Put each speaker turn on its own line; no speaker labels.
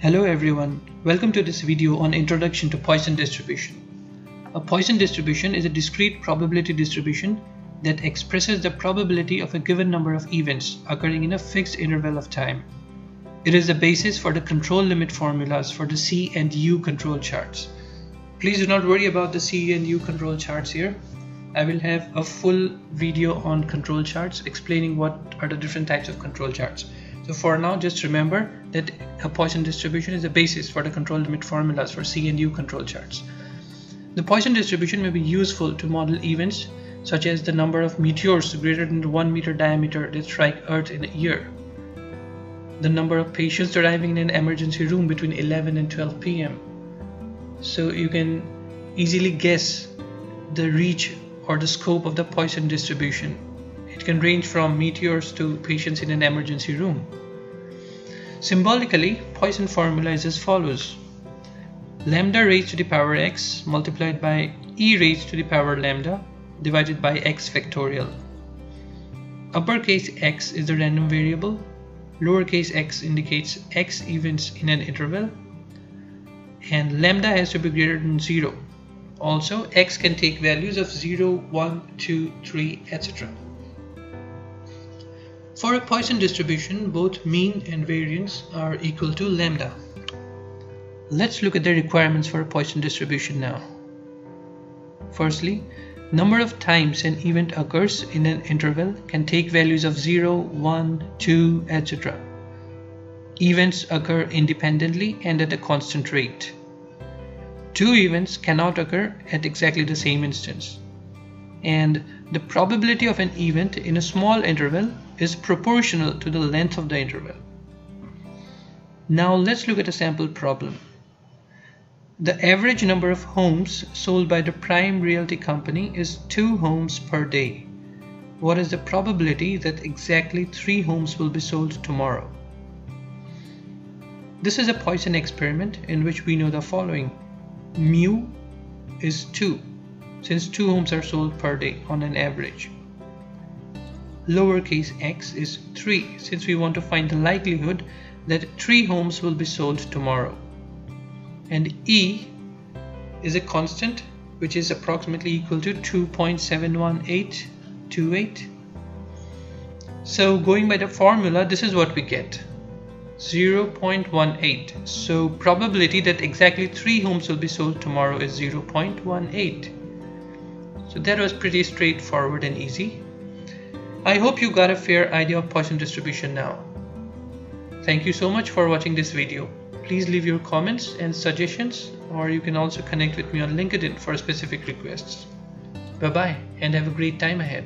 Hello everyone, welcome to this video on Introduction to Poisson Distribution. A Poisson distribution is a discrete probability distribution that expresses the probability of a given number of events occurring in a fixed interval of time. It is the basis for the control limit formulas for the C and U control charts. Please do not worry about the C and U control charts here. I will have a full video on control charts explaining what are the different types of control charts. So for now, just remember that a Poisson distribution is the basis for the control limit formulas for C and U control charts. The Poisson distribution may be useful to model events such as the number of meteors greater than 1 meter diameter that strike Earth in a year, the number of patients arriving in an emergency room between 11 and 12 p.m. So you can easily guess the reach or the scope of the Poisson distribution can range from meteors to patients in an emergency room. Symbolically, Poisson formula is as follows. Lambda raised to the power x multiplied by e raised to the power lambda divided by x factorial. Uppercase x is the random variable, lowercase x indicates x events in an interval, and lambda has to be greater than 0. Also, x can take values of 0, 1, 2, 3, etc. For a Poisson distribution, both mean and variance are equal to lambda. Let's look at the requirements for a Poisson distribution now. Firstly, number of times an event occurs in an interval can take values of 0, 1, 2, etc. Events occur independently and at a constant rate. Two events cannot occur at exactly the same instance. And the probability of an event in a small interval is proportional to the length of the interval. Now let's look at a sample problem. The average number of homes sold by the Prime Realty Company is 2 homes per day. What is the probability that exactly 3 homes will be sold tomorrow? This is a Poisson experiment in which we know the following. Mu is 2 since 2 homes are sold per day on an average lowercase x is 3 since we want to find the likelihood that 3 homes will be sold tomorrow. And E is a constant which is approximately equal to 2.71828. So going by the formula this is what we get 0.18 so probability that exactly 3 homes will be sold tomorrow is 0.18 so that was pretty straightforward and easy I hope you got a fair idea of Poisson distribution now. Thank you so much for watching this video. Please leave your comments and suggestions or you can also connect with me on LinkedIn for specific requests. Bye bye and have a great time ahead.